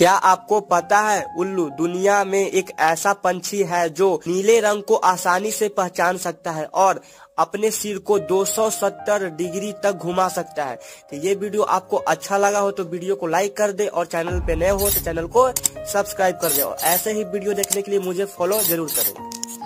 क्या आपको पता है, उल्लू, दुनिया में एक ऐसा पंछी है जो नीले रंग को आसानी से पहचान सकता है और अपने सिर को 270 डिग्री तक घुमा सकता है। तो ये वीडियो आपको अच्छा लगा हो तो वीडियो को लाइक कर दे और चैनल पे नए हो तो चैनल को सब्सक्राइब कर दे और ऐसे ही वीडियो देखने के लिए मुझे फॉलो ज़रूर करें।